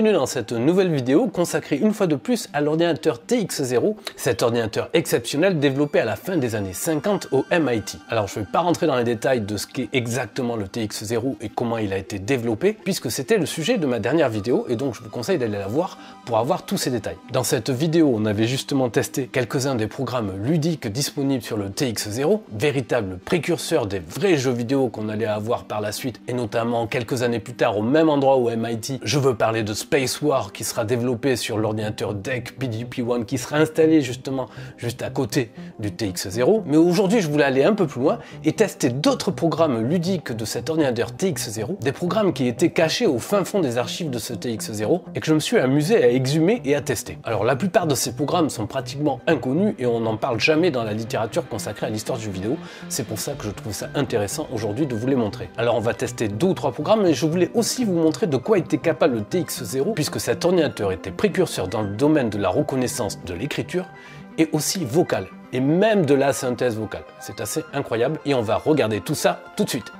bienvenue dans cette nouvelle vidéo consacrée une fois de plus à l'ordinateur TX0, cet ordinateur exceptionnel développé à la fin des années 50 au MIT. Alors je ne vais pas rentrer dans les détails de ce qu'est exactement le TX0 et comment il a été développé, puisque c'était le sujet de ma dernière vidéo, et donc je vous conseille d'aller la voir pour avoir tous ces détails. Dans cette vidéo, on avait justement testé quelques-uns des programmes ludiques disponibles sur le TX0, véritable précurseur des vrais jeux vidéo qu'on allait avoir par la suite, et notamment quelques années plus tard au même endroit au MIT, je veux parler de Space War qui sera développé sur l'ordinateur DEC PDP-1 qui sera installé justement juste à côté du TX0. Mais aujourd'hui, je voulais aller un peu plus loin et tester d'autres programmes ludiques de cet ordinateur TX0, des programmes qui étaient cachés au fin fond des archives de ce TX0 et que je me suis amusé à exhumer et à tester. Alors la plupart de ces programmes sont pratiquement inconnus et on n'en parle jamais dans la littérature consacrée à l'histoire du vidéo. C'est pour ça que je trouve ça intéressant aujourd'hui de vous les montrer. Alors on va tester deux ou trois programmes mais je voulais aussi vous montrer de quoi était capable le TX0 puisque cet ordinateur était précurseur dans le domaine de la reconnaissance de l'écriture et aussi vocale et même de la synthèse vocale. C'est assez incroyable et on va regarder tout ça tout de suite.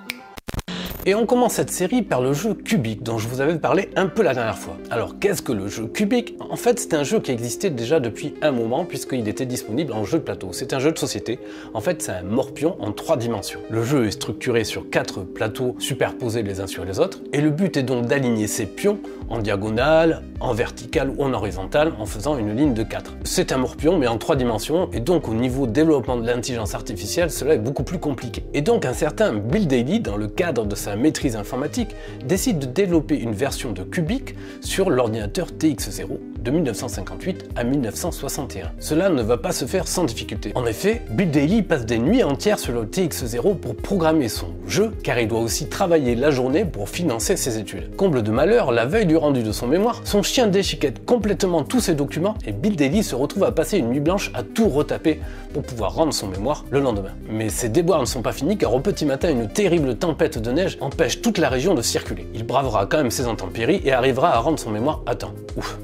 Et on commence cette série par le jeu Cubic dont je vous avais parlé un peu la dernière fois. Alors qu'est-ce que le jeu Cubic? En fait c'est un jeu qui existait déjà depuis un moment puisqu'il était disponible en jeu de plateau. C'est un jeu de société. En fait c'est un morpion en trois dimensions. Le jeu est structuré sur quatre plateaux superposés les uns sur les autres et le but est donc d'aligner ces pions en diagonale, en verticale ou en horizontale en faisant une ligne de 4. C'est un morpion mais en trois dimensions et donc au niveau développement de l'intelligence artificielle cela est beaucoup plus compliqué. Et donc un certain Bill Daly dans le cadre de sa maîtrise informatique décide de développer une version de Cubic sur l'ordinateur TX0 de 1958 à 1961. Cela ne va pas se faire sans difficulté. En effet, Bill Daly passe des nuits entières sur le TX0 pour programmer son jeu, car il doit aussi travailler la journée pour financer ses études. Comble de malheur, la veille du rendu de son mémoire, son chien déchiquette complètement tous ses documents et Bill Daly se retrouve à passer une nuit blanche à tout retaper pour pouvoir rendre son mémoire le lendemain. Mais ses déboires ne sont pas finis car au petit matin, une terrible tempête de neige empêche toute la région de circuler. Il bravera quand même ses intempéries et arrivera à rendre son mémoire à temps. Ouf.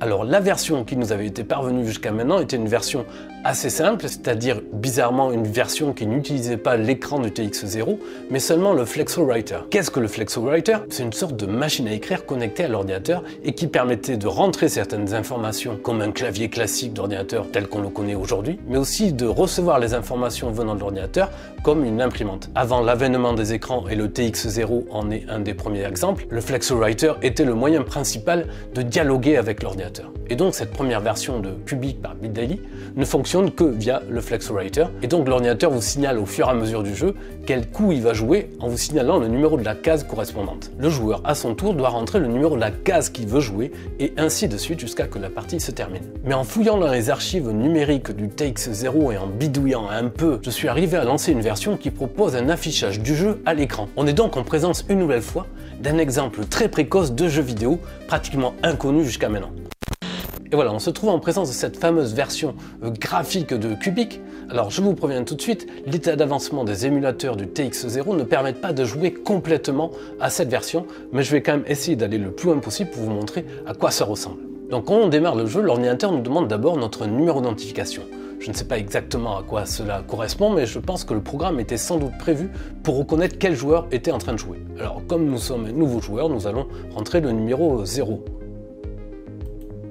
Alors la version qui nous avait été parvenue jusqu'à maintenant était une version assez simple, c'est-à-dire bizarrement une version qui n'utilisait pas l'écran du TX0, mais seulement le FlexoWriter. Qu'est-ce que le FlexoWriter C'est une sorte de machine à écrire connectée à l'ordinateur et qui permettait de rentrer certaines informations comme un clavier classique d'ordinateur tel qu'on le connaît aujourd'hui, mais aussi de recevoir les informations venant de l'ordinateur comme une imprimante. Avant l'avènement des écrans et le TX0 en est un des premiers exemples, le FlexoWriter était le moyen principal de dialoguer avec l'ordinateur. Et donc cette première version de Cubic par BitDaily ne fonctionne que via le FlexoWriter. Et donc l'ordinateur vous signale au fur et à mesure du jeu quel coup il va jouer en vous signalant le numéro de la case correspondante. Le joueur à son tour doit rentrer le numéro de la case qu'il veut jouer et ainsi de suite jusqu'à que la partie se termine. Mais en fouillant dans les archives numériques du TX0 et en bidouillant un peu, je suis arrivé à lancer une version qui propose un affichage du jeu à l'écran. On est donc en présence une nouvelle fois d'un exemple très précoce de jeu vidéo pratiquement inconnu jusqu'à maintenant. Et voilà, on se trouve en présence de cette fameuse version euh, graphique de Cubic. Alors je vous préviens tout de suite, l'état d'avancement des émulateurs du TX0 ne permettent pas de jouer complètement à cette version, mais je vais quand même essayer d'aller le plus loin possible pour vous montrer à quoi ça ressemble. Donc quand on démarre le jeu, l'ordinateur nous demande d'abord notre numéro d'identification. Je ne sais pas exactement à quoi cela correspond, mais je pense que le programme était sans doute prévu pour reconnaître quel joueur était en train de jouer. Alors comme nous sommes un nouveau joueur, nous allons rentrer le numéro 0.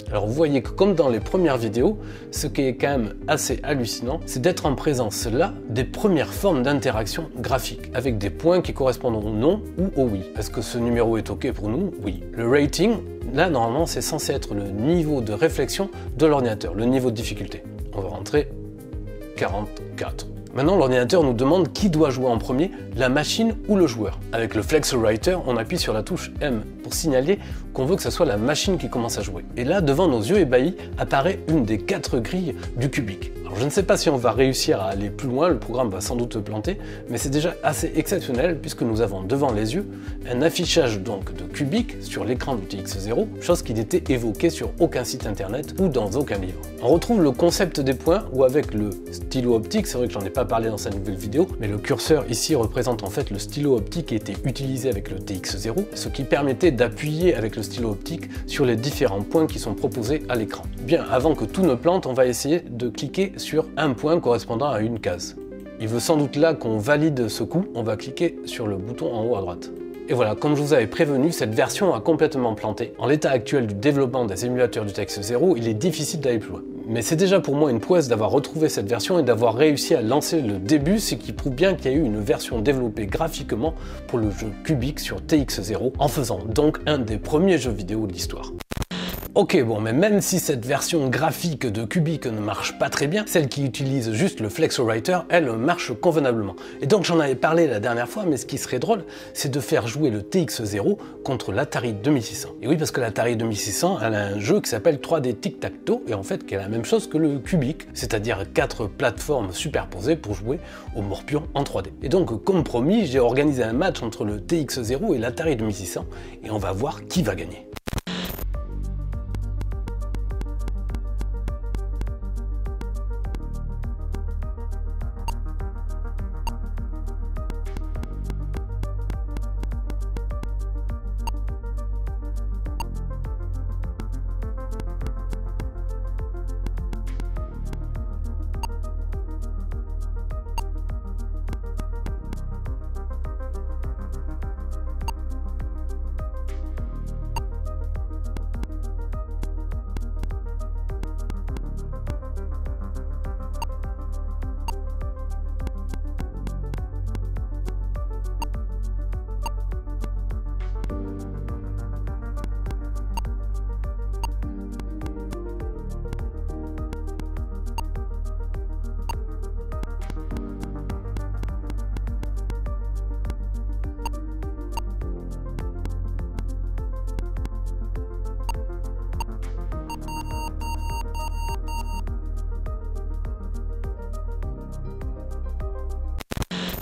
Alors vous voyez que comme dans les premières vidéos, ce qui est quand même assez hallucinant, c'est d'être en présence là des premières formes d'interaction graphique, avec des points qui correspondent au non ou au oui. Est-ce que ce numéro est OK pour nous Oui. Le rating, là normalement c'est censé être le niveau de réflexion de l'ordinateur, le niveau de difficulté. On va rentrer 44. Maintenant, l'ordinateur nous demande qui doit jouer en premier, la machine ou le joueur. Avec le FlexoWriter, on appuie sur la touche M pour signaler qu'on veut que ce soit la machine qui commence à jouer. Et là, devant nos yeux ébahis, apparaît une des quatre grilles du cubique. Je ne sais pas si on va réussir à aller plus loin, le programme va sans doute planter, mais c'est déjà assez exceptionnel puisque nous avons devant les yeux un affichage donc de cubique sur l'écran du TX0, chose qui n'était évoquée sur aucun site internet ou dans aucun livre. On retrouve le concept des points où avec le stylo optique, c'est vrai que j'en ai pas parlé dans cette nouvelle vidéo, mais le curseur ici représente en fait le stylo optique qui était utilisé avec le TX0, ce qui permettait d'appuyer avec le stylo optique sur les différents points qui sont proposés à l'écran. Bien, avant que tout ne plante, on va essayer de cliquer sur un point correspondant à une case. Il veut sans doute là qu'on valide ce coup, on va cliquer sur le bouton en haut à droite. Et voilà, comme je vous avais prévenu, cette version a complètement planté. En l'état actuel du développement des émulateurs du TX0, il est difficile d'aller plus loin. Mais c'est déjà pour moi une prouesse d'avoir retrouvé cette version et d'avoir réussi à lancer le début, ce qui prouve bien qu'il y a eu une version développée graphiquement pour le jeu Cubic sur TX0, en faisant donc un des premiers jeux vidéo de l'histoire. Ok, bon, mais même si cette version graphique de Cubic ne marche pas très bien, celle qui utilise juste le Flexowriter, elle marche convenablement. Et donc j'en avais parlé la dernière fois, mais ce qui serait drôle, c'est de faire jouer le TX0 contre l'Atari 2600. Et oui, parce que l'Atari 2600, elle a un jeu qui s'appelle 3D Tic-Tac-Toe, et en fait, qui est la même chose que le Cubic, c'est-à-dire quatre plateformes superposées pour jouer au Morpion en 3D. Et donc, comme promis, j'ai organisé un match entre le TX0 et l'Atari 2600, et on va voir qui va gagner.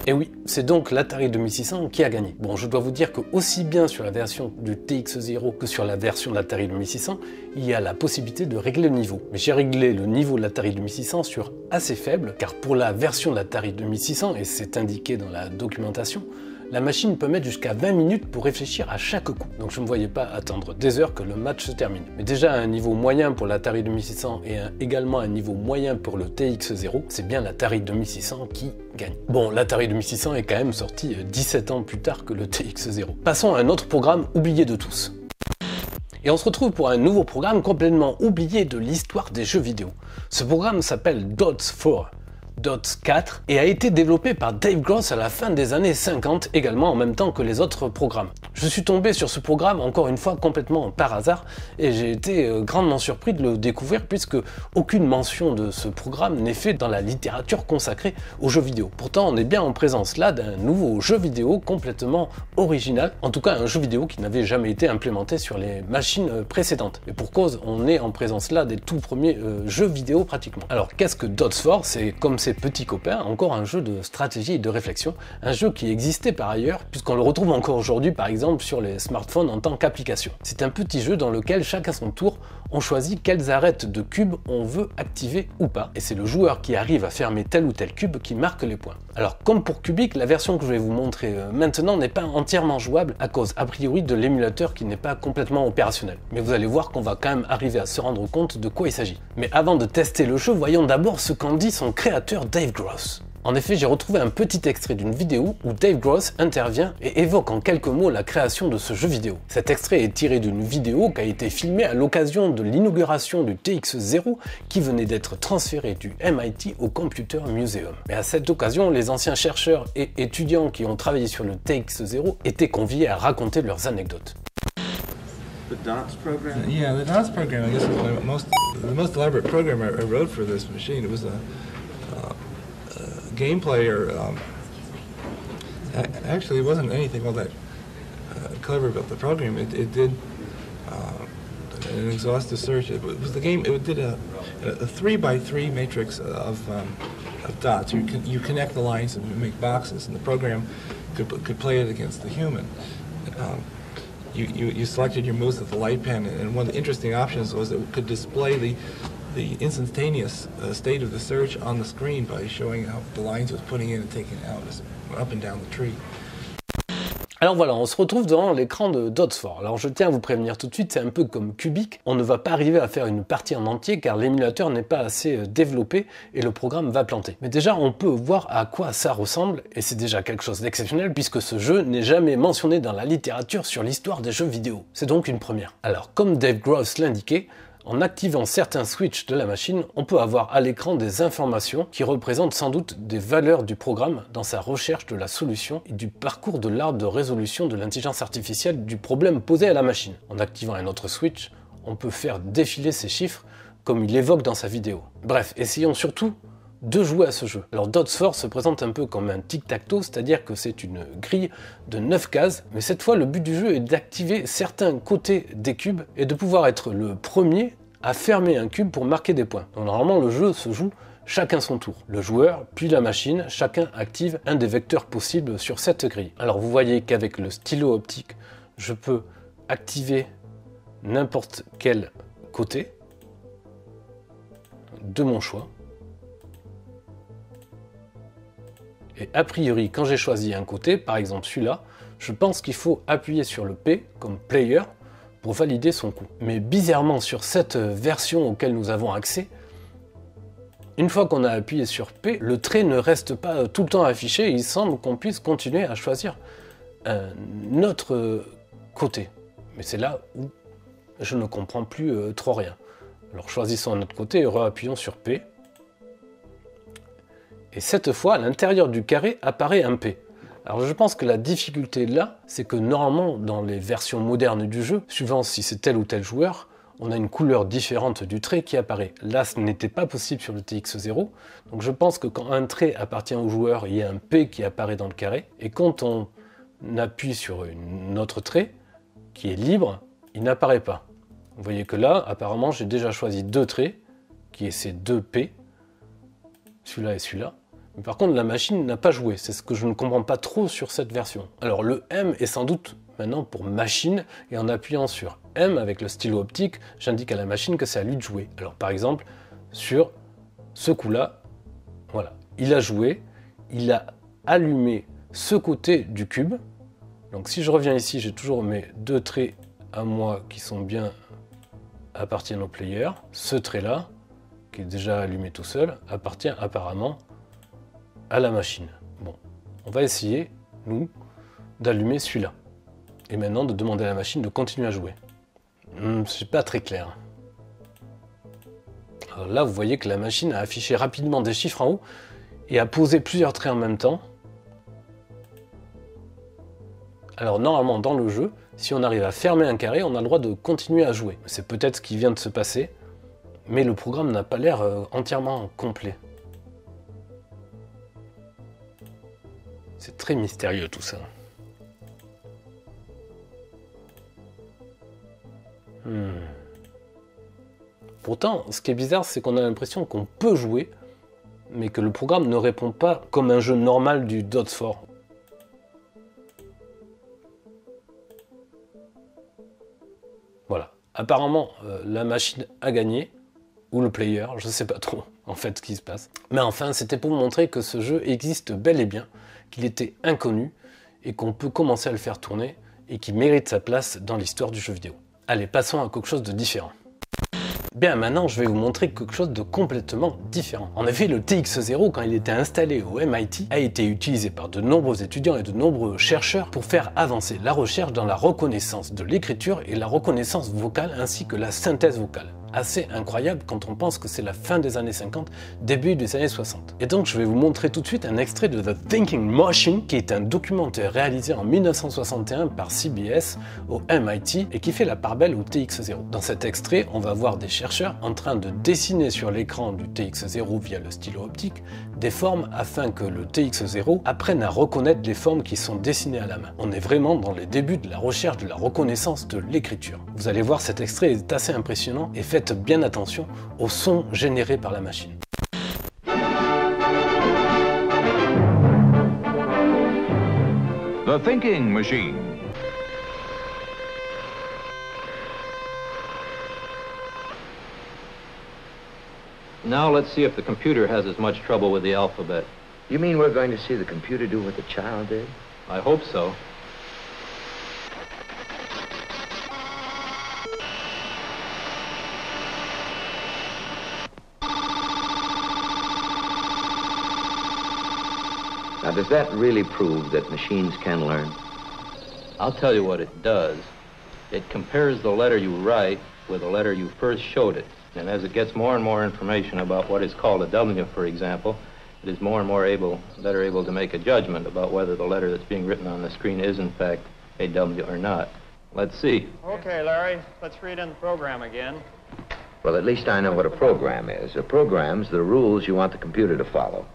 Et oui, c'est donc l'Atari 2600 qui a gagné. Bon, je dois vous dire que aussi bien sur la version du TX0 que sur la version de l'Atari 2600, il y a la possibilité de régler le niveau. Mais j'ai réglé le niveau de l'Atari 2600 sur assez faible, car pour la version de l'Atari 2600, et c'est indiqué dans la documentation, la machine peut mettre jusqu'à 20 minutes pour réfléchir à chaque coup. Donc je ne voyais pas attendre des heures que le match se termine. Mais déjà un niveau moyen pour l'Atari 2600 et également un niveau moyen pour le TX0, c'est bien l'Atari 2600 qui gagne. Bon, l'Atari 2600 est quand même sorti 17 ans plus tard que le TX0. Passons à un autre programme oublié de tous. Et on se retrouve pour un nouveau programme complètement oublié de l'histoire des jeux vidéo. Ce programme s'appelle Dots 4 DOTS 4 et a été développé par Dave Gross à la fin des années 50 également en même temps que les autres programmes. Je suis tombé sur ce programme encore une fois complètement par hasard et j'ai été euh, grandement surpris de le découvrir puisque aucune mention de ce programme n'est faite dans la littérature consacrée aux jeux vidéo. Pourtant on est bien en présence là d'un nouveau jeu vidéo complètement original, en tout cas un jeu vidéo qui n'avait jamais été implémenté sur les machines euh, précédentes. Et pour cause, on est en présence là des tout premiers euh, jeux vidéo pratiquement. Alors qu'est-ce que Dots 4 C'est comme ses petits copains, encore un jeu de stratégie et de réflexion, un jeu qui existait par ailleurs, puisqu'on le retrouve encore aujourd'hui par exemple sur les smartphones en tant qu'application. C'est un petit jeu dans lequel chacun son tour, on choisit quelles arêtes de cubes on veut activer ou pas, et c'est le joueur qui arrive à fermer tel ou tel cube qui marque les points. Alors comme pour Cubic, la version que je vais vous montrer euh, maintenant n'est pas entièrement jouable à cause a priori de l'émulateur qui n'est pas complètement opérationnel. Mais vous allez voir qu'on va quand même arriver à se rendre compte de quoi il s'agit. Mais avant de tester le jeu, voyons d'abord ce qu'en dit son créateur Dave Gross. En effet, j'ai retrouvé un petit extrait d'une vidéo où Dave Gross intervient et évoque en quelques mots la création de ce jeu vidéo. Cet extrait est tiré d'une vidéo qui a été filmée à l'occasion de l'inauguration du TX0 qui venait d'être transféré du MIT au Computer Museum. Mais à cette occasion, les anciens chercheurs et étudiants qui ont travaillé sur le TX0 étaient conviés à raconter leurs anecdotes. The DOTS program? Yeah, the DOTS program, I guess, is the most, the most elaborate program I wrote for this machine. It was a gameplay or um, actually it wasn't anything all that uh, clever about the program. It, it did uh, an exhaustive search. It was the game. It did a, a three by three matrix of, um, of dots. You you connect the lines and make boxes, and the program could could play it against the human. Um, you, you, you selected your moves with the light pen, and one of the interesting options was it could display the the instantaneous uh, state of the search on the screen by showing how the lines putting in and taking out up and down the tree. Alors voilà, on se retrouve devant l'écran de Dots4. Alors je tiens à vous prévenir tout de suite, c'est un peu comme Cubic, on ne va pas arriver à faire une partie en entier car l'émulateur n'est pas assez euh, développé et le programme va planter. Mais déjà, on peut voir à quoi ça ressemble et c'est déjà quelque chose d'exceptionnel puisque ce jeu n'est jamais mentionné dans la littérature sur l'histoire des jeux vidéo. C'est donc une première. Alors comme Dave Gross l'indiquait, en activant certains switches de la machine, on peut avoir à l'écran des informations qui représentent sans doute des valeurs du programme dans sa recherche de la solution et du parcours de l'arbre de résolution de l'intelligence artificielle du problème posé à la machine. En activant un autre switch, on peut faire défiler ces chiffres comme il évoque dans sa vidéo. Bref, essayons surtout de jouer à ce jeu. Alors Dots Force se présente un peu comme un tic-tac-toe, c'est-à-dire que c'est une grille de 9 cases, mais cette fois le but du jeu est d'activer certains côtés des cubes et de pouvoir être le premier à fermer un cube pour marquer des points. Donc normalement le jeu se joue chacun son tour. Le joueur, puis la machine, chacun active un des vecteurs possibles sur cette grille. Alors vous voyez qu'avec le stylo optique, je peux activer n'importe quel côté de mon choix. Et a priori, quand j'ai choisi un côté, par exemple celui-là, je pense qu'il faut appuyer sur le P comme player pour valider son coup. Mais bizarrement, sur cette version auquel nous avons accès, une fois qu'on a appuyé sur P, le trait ne reste pas tout le temps affiché, il semble qu'on puisse continuer à choisir un autre côté. Mais c'est là où je ne comprends plus euh, trop rien. Alors choisissons un autre côté et réappuyons sur P. Et cette fois, à l'intérieur du carré apparaît un P. Alors je pense que la difficulté là, c'est que normalement dans les versions modernes du jeu, suivant si c'est tel ou tel joueur, on a une couleur différente du trait qui apparaît. Là, ce n'était pas possible sur le TX0, donc je pense que quand un trait appartient au joueur, il y a un P qui apparaît dans le carré, et quand on appuie sur un autre trait, qui est libre, il n'apparaît pas. Vous voyez que là, apparemment, j'ai déjà choisi deux traits, qui est ces deux P, celui-là et celui-là, par contre, la machine n'a pas joué. C'est ce que je ne comprends pas trop sur cette version. Alors le M est sans doute maintenant pour machine, et en appuyant sur M avec le stylo optique, j'indique à la machine que c'est à lui de jouer. Alors par exemple, sur ce coup-là, voilà, il a joué, il a allumé ce côté du cube. Donc si je reviens ici, j'ai toujours mes deux traits à moi qui sont bien appartiennent au player. Ce trait-là, qui est déjà allumé tout seul, appartient apparemment à la machine. Bon, on va essayer, nous, d'allumer celui-là. Et maintenant de demander à la machine de continuer à jouer. Hmm, c'est pas très clair. Alors là, vous voyez que la machine a affiché rapidement des chiffres en haut et a posé plusieurs traits en même temps. Alors normalement, dans le jeu, si on arrive à fermer un carré, on a le droit de continuer à jouer. C'est peut-être ce qui vient de se passer, mais le programme n'a pas l'air euh, entièrement complet. C'est très mystérieux tout ça. Hmm. Pourtant, ce qui est bizarre, c'est qu'on a l'impression qu'on peut jouer, mais que le programme ne répond pas comme un jeu normal du Dots 4. Voilà. Apparemment, euh, la machine a gagné, ou le player, je ne sais pas trop en fait ce qui se passe. Mais enfin, c'était pour montrer que ce jeu existe bel et bien, qu'il était inconnu et qu'on peut commencer à le faire tourner et qu'il mérite sa place dans l'histoire du jeu vidéo. Allez, passons à quelque chose de différent. Bien, maintenant, je vais vous montrer quelque chose de complètement différent. En effet, le TX0, quand il était installé au MIT, a été utilisé par de nombreux étudiants et de nombreux chercheurs pour faire avancer la recherche dans la reconnaissance de l'écriture et la reconnaissance vocale ainsi que la synthèse vocale assez incroyable quand on pense que c'est la fin des années 50, début des années 60. Et donc je vais vous montrer tout de suite un extrait de The Thinking Machine, qui est un documentaire réalisé en 1961 par CBS au MIT et qui fait la part belle au TX0. Dans cet extrait, on va voir des chercheurs en train de dessiner sur l'écran du TX0 via le stylo optique des formes afin que le TX0 apprenne à reconnaître les formes qui sont dessinées à la main. On est vraiment dans les débuts de la recherche de la reconnaissance de l'écriture. Vous allez voir cet extrait est assez impressionnant et faites bien attention au son généré par la machine. The Thinking Machine. Now let's see if the computer has as much trouble with the alphabet. You mean we're going to see the computer do what the child did? I hope so. Now, does that really prove that machines can learn? I'll tell you what it does. It compares the letter you write with the letter you first showed it. And as it gets more and more information about what is called a W, for example, it is more and more able, better able to make a judgment about whether the letter that's being written on the screen is in fact a W or not. Let's see. Okay, Larry, let's read in the program again. Well, at least I know what a program is. A program's the rules you want the computer to follow.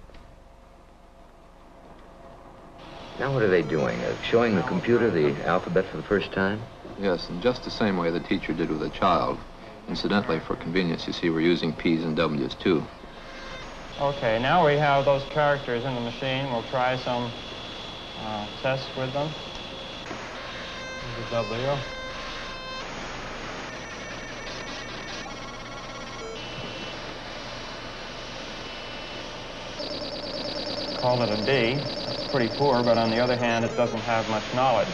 Now what are they doing? Uh, showing the computer the alphabet for the first time? Yes, in just the same way the teacher did with a child. Incidentally, for convenience, you see, we're using P's and W's too. Okay, now we have those characters in the machine. We'll try some uh, tests with them. The W. Call it a D. Pretty poor, but on the other hand, it doesn't have much knowledge.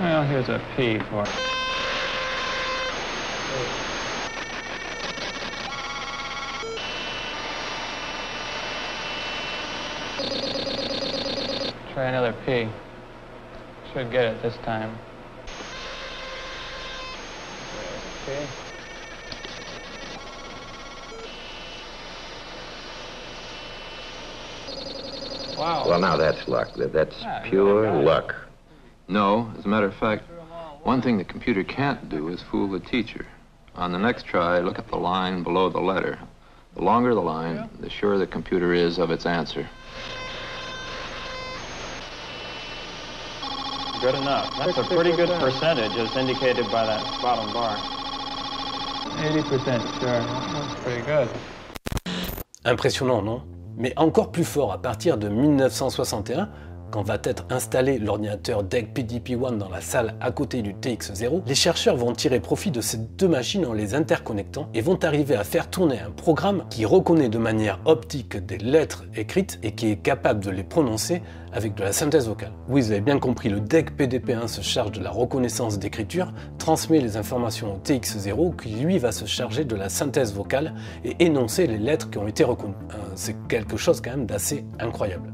Well, here's a P for. Try another P. Should get it this time. Okay. Wow. Well, now that's luck. That- That's Yeah, pure luck. No, as a matter of fact, one thing the computer can't do is fool the teacher. On the next try, look at the line below the letter. The longer the line, the surer the computer is of its answer. Good enough. That's a pretty good percentage as indicated by that bottom bar. 80%, sure. That's pretty good. Impressionnant, non Mais encore plus fort, à partir de 1961, quand va être installé l'ordinateur DEC PDP-1 dans la salle à côté du TX0, les chercheurs vont tirer profit de ces deux machines en les interconnectant et vont arriver à faire tourner un programme qui reconnaît de manière optique des lettres écrites et qui est capable de les prononcer avec de la synthèse vocale. Oui, vous avez bien compris, le DEC PDP-1 se charge de la reconnaissance d'écriture, transmet les informations au TX0 qui lui va se charger de la synthèse vocale et énoncer les lettres qui ont été reconnues. Euh, C'est quelque chose quand même d'assez incroyable.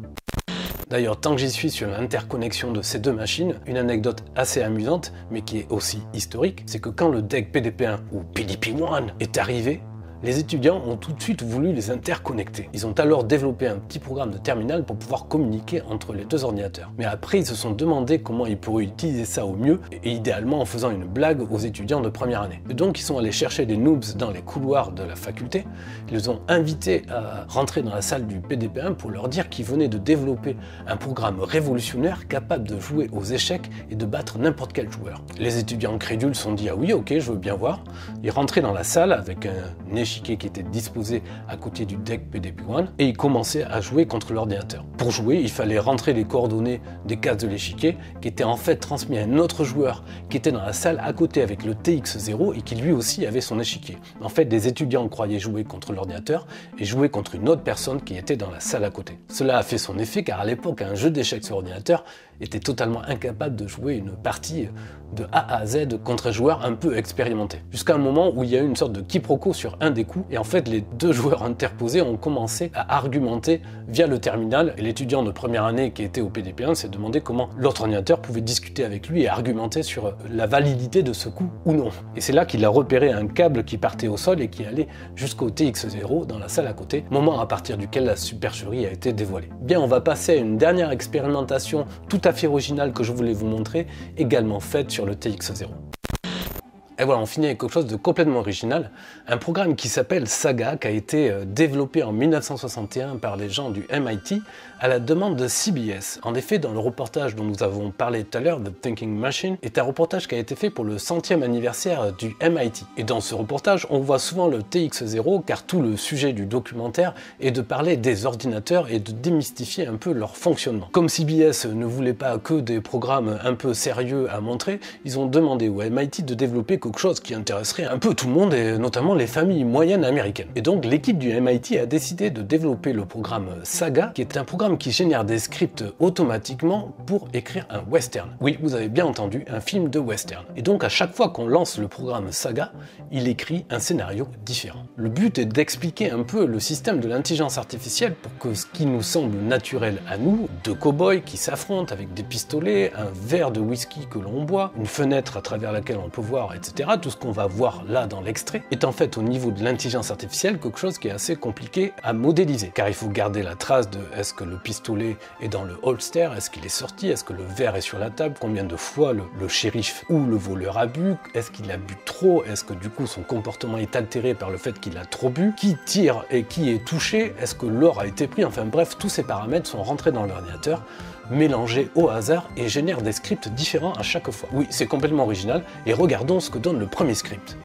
D'ailleurs, tant que j'y suis sur l'interconnexion de ces deux machines, une anecdote assez amusante, mais qui est aussi historique, c'est que quand le DEC PDP-1 ou PDP-1 est arrivé, les étudiants ont tout de suite voulu les interconnecter. Ils ont alors développé un petit programme de terminal pour pouvoir communiquer entre les deux ordinateurs. Mais après, ils se sont demandé comment ils pourraient utiliser ça au mieux, et idéalement en faisant une blague aux étudiants de première année. Et donc, ils sont allés chercher des noobs dans les couloirs de la faculté. Ils les ont invités à rentrer dans la salle du PDP-1 pour leur dire qu'ils venaient de développer un programme révolutionnaire capable de jouer aux échecs et de battre n'importe quel joueur. Les étudiants crédules sont dit ah oui ok je veux bien voir. Ils rentraient dans la salle avec un qui était disposé à côté du deck PDP-1 et ils commençaient à jouer contre l'ordinateur. Pour jouer il fallait rentrer les coordonnées des cases de l'échiquier qui étaient en fait transmis à un autre joueur qui était dans la salle à côté avec le TX0 et qui lui aussi avait son échiquier. En fait des étudiants croyaient jouer contre l'ordinateur et jouer contre une autre personne qui était dans la salle à côté. Cela a fait son effet car à l'époque un jeu d'échecs sur ordinateur était totalement incapable de jouer une partie de A à Z contre un joueur un peu expérimenté. Jusqu'à un moment où il y a eu une sorte de quiproquo sur un des coups et en fait les deux joueurs interposés ont commencé à argumenter via le terminal et l'étudiant de première année qui était au PDP1 s'est demandé comment l'autre ordinateur pouvait discuter avec lui et argumenter sur la validité de ce coup ou non. Et c'est là qu'il a repéré un câble qui partait au sol et qui allait jusqu'au TX0 dans la salle à côté, moment à partir duquel la supercherie a été dévoilée. Bien, on va passer à une dernière expérimentation tout à fait originale que je voulais vous montrer, également faite sur le TX0. Et voilà, on finit avec quelque chose de complètement original, un programme qui s'appelle Saga, qui a été euh, développé en 1961 par les gens du MIT à la demande de CBS. En effet, dans le reportage dont nous avons parlé tout à l'heure, The Thinking Machine, est un reportage qui a été fait pour le centième anniversaire du MIT. Et dans ce reportage, on voit souvent le TX0 car tout le sujet du documentaire est de parler des ordinateurs et de démystifier un peu leur fonctionnement. Comme CBS ne voulait pas que des programmes un peu sérieux à montrer, ils ont demandé au MIT de développer quelque chose qui intéresserait un peu tout le monde et notamment les familles moyennes américaines. Et donc l'équipe du MIT a décidé de développer le programme Saga, qui est un programme qui génère des scripts automatiquement pour écrire un western. Oui, vous avez bien entendu, un film de western. Et donc à chaque fois qu'on lance le programme Saga, il écrit un scénario différent. Le but est d'expliquer un peu le système de l'intelligence artificielle pour que ce qui nous semble naturel à nous, deux cow-boys qui s'affrontent avec des pistolets, un verre de whisky que l'on boit, une fenêtre à travers laquelle on peut voir, etc., tout ce qu'on va voir là dans l'extrait, est en fait au niveau de l'intelligence artificielle quelque chose qui est assez compliqué à modéliser. Car il faut garder la trace de est-ce que le pistolet est dans le holster, est-ce qu'il est sorti, est-ce que le verre est sur la table, combien de fois le, le shérif ou le voleur a bu, est-ce qu'il a bu trop, est-ce que du coup son comportement est altéré par le fait qu'il a trop bu, qui tire et qui est touché, est-ce que l'or a été pris, enfin bref, tous ces paramètres sont rentrés dans l'ordinateur mélangés au hasard et génèrent des scripts différents à chaque fois. Oui, c'est complètement original et regardons ce que donne le premier script.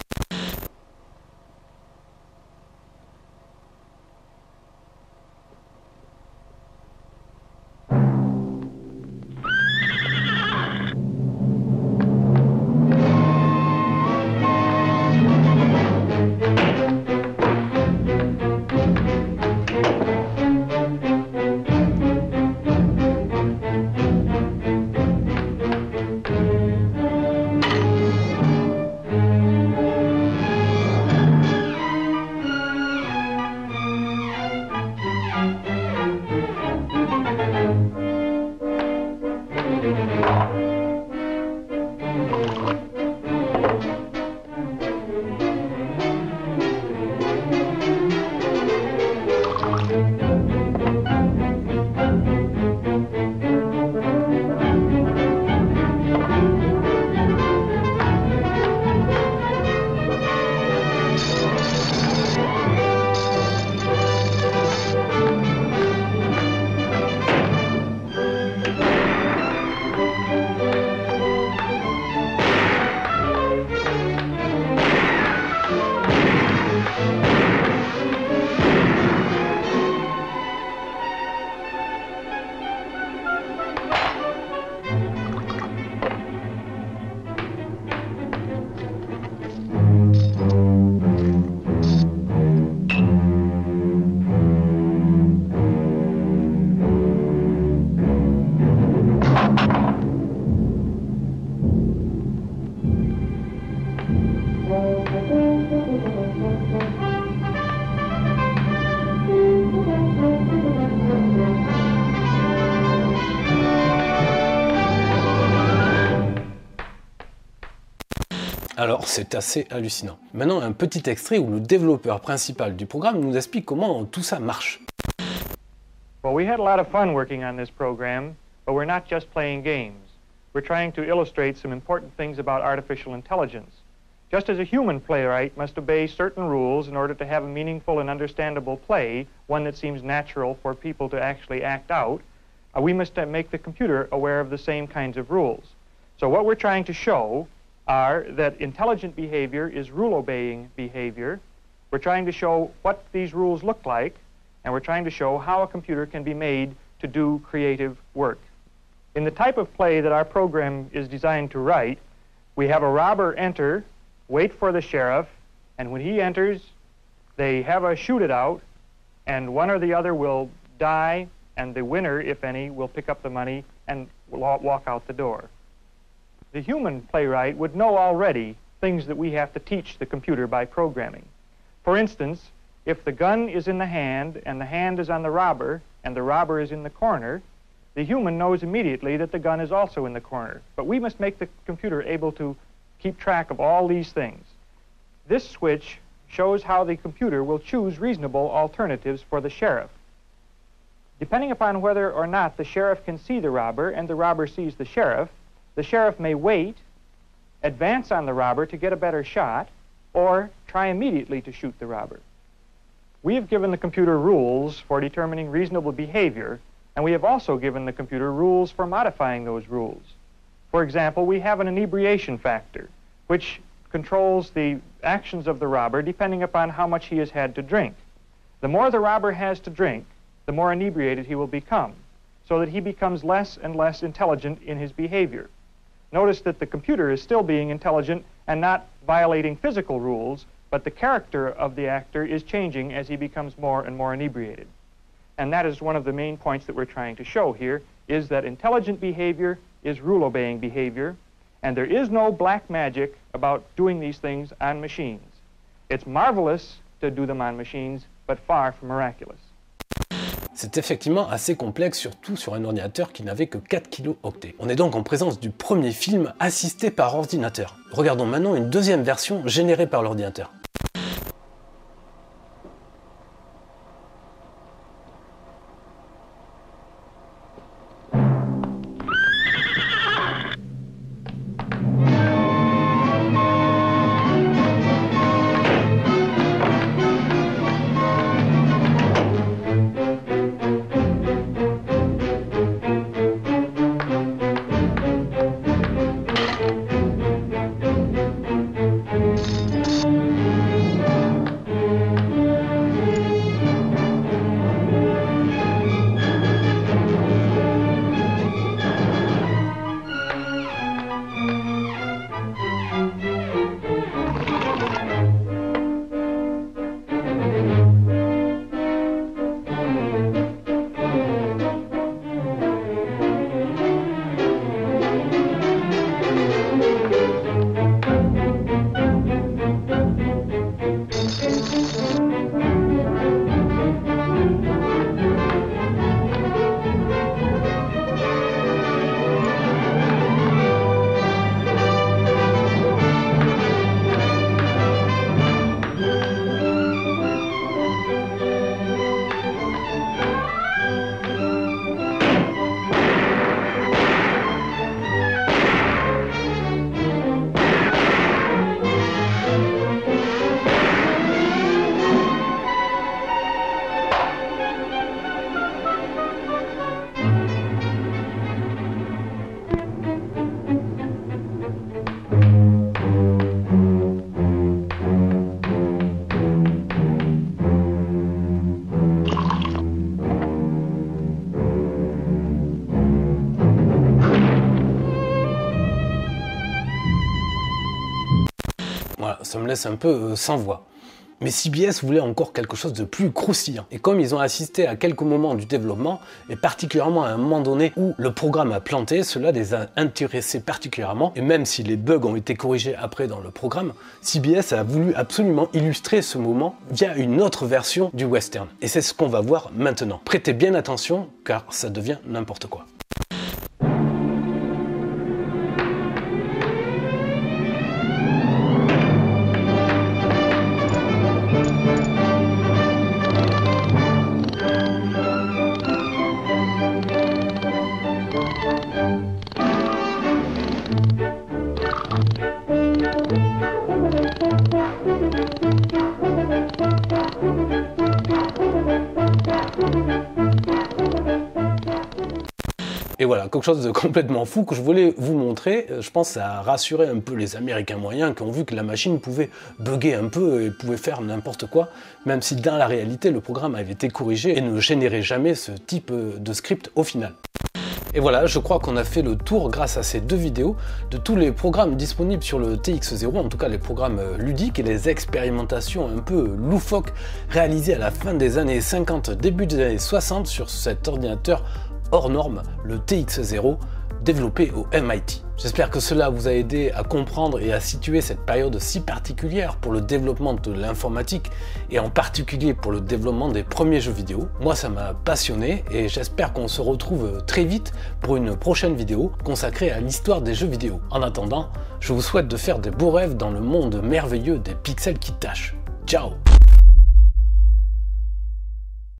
Alors c'est assez hallucinant. Maintenant un petit extrait où le développeur principal du programme nous explique comment tout ça marche. Well, we had a lot of fun working on this program, but we're not just playing games. We're trying to illustrate some important things about artificial intelligence. Just as a human playwright must obey certain rules in order to have a meaningful and understandable play, one that seems natural for people to actually act out, uh, we must make the computer aware of the same kinds of rules. So what we're trying to show are that intelligent behavior is rule-obeying behavior. We're trying to show what these rules look like, and we're trying to show how a computer can be made to do creative work. In the type of play that our program is designed to write, we have a robber enter, wait for the sheriff, and when he enters, they have a shoot it out, and one or the other will die, and the winner, if any, will pick up the money and walk out the door the human playwright would know already things that we have to teach the computer by programming. For instance, if the gun is in the hand and the hand is on the robber and the robber is in the corner, the human knows immediately that the gun is also in the corner. But we must make the computer able to keep track of all these things. This switch shows how the computer will choose reasonable alternatives for the sheriff. Depending upon whether or not the sheriff can see the robber and the robber sees the sheriff, the sheriff may wait, advance on the robber to get a better shot, or try immediately to shoot the robber. We have given the computer rules for determining reasonable behavior, and we have also given the computer rules for modifying those rules. For example, we have an inebriation factor, which controls the actions of the robber depending upon how much he has had to drink. The more the robber has to drink, the more inebriated he will become, so that he becomes less and less intelligent in his behavior. Notice that the computer is still being intelligent and not violating physical rules, but the character of the actor is changing as he becomes more and more inebriated. And that is one of the main points that we're trying to show here, is that intelligent behavior is rule-obeying behavior, and there is no black magic about doing these things on machines. It's marvelous to do them on machines, but far from miraculous. C'est effectivement assez complexe, surtout sur un ordinateur qui n'avait que 4 kilo-octets. On est donc en présence du premier film assisté par ordinateur. Regardons maintenant une deuxième version générée par l'ordinateur. Un peu euh, sans voix. Mais CBS voulait encore quelque chose de plus croustillant. Et comme ils ont assisté à quelques moments du développement, et particulièrement à un moment donné où le programme a planté, cela les a intéressés particulièrement. Et même si les bugs ont été corrigés après dans le programme, CBS a voulu absolument illustrer ce moment via une autre version du western. Et c'est ce qu'on va voir maintenant. Prêtez bien attention car ça devient n'importe quoi. Chose de complètement fou que je voulais vous montrer. Je pense que ça a rassuré un peu les Américains moyens qui ont vu que la machine pouvait bugger un peu et pouvait faire n'importe quoi, même si dans la réalité le programme avait été corrigé et ne générait jamais ce type de script au final. Et voilà, je crois qu'on a fait le tour grâce à ces deux vidéos de tous les programmes disponibles sur le TX0, en tout cas les programmes ludiques et les expérimentations un peu loufoques réalisées à la fin des années 50, début des années 60 sur cet ordinateur hors norme, le TX0, développé au MIT. J'espère que cela vous a aidé à comprendre et à situer cette période si particulière pour le développement de l'informatique et en particulier pour le développement des premiers jeux vidéo. Moi ça m'a passionné et j'espère qu'on se retrouve très vite pour une prochaine vidéo consacrée à l'histoire des jeux vidéo. En attendant, je vous souhaite de faire des beaux rêves dans le monde merveilleux des pixels qui tâchent. Ciao